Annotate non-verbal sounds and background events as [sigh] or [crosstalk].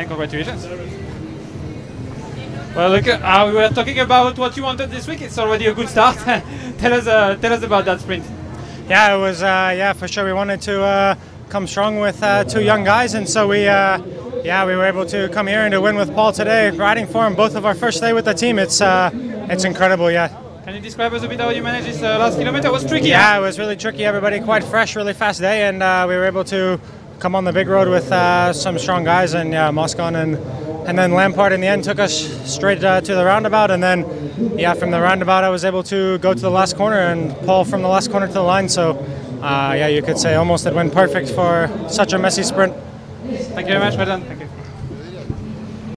and congratulations. Well, look, uh, we were talking about what you wanted this week. It's already a good start. [laughs] tell us, uh, tell us about that sprint. Yeah, it was. Uh, yeah, for sure. We wanted to uh, come strong with uh, two young guys, and so we, uh, yeah, we were able to come here and to win with Paul today, riding for him. Both of our first day with the team. It's, it's incredible. Yeah. Can you describe us a bit how you managed this last kilometer? It was tricky. Yeah, huh? it was really tricky. Everybody quite fresh, really fast day, and we were able to come on the big road with some strong guys, and yeah, Moscon and and then Lamperti in the end took us straight uh, to the roundabout, and then yeah, from the roundabout I was able to go to the last corner and pull from the last corner to the line. So uh, yeah, you could say almost it went perfect for such a messy sprint. Thank you very much, well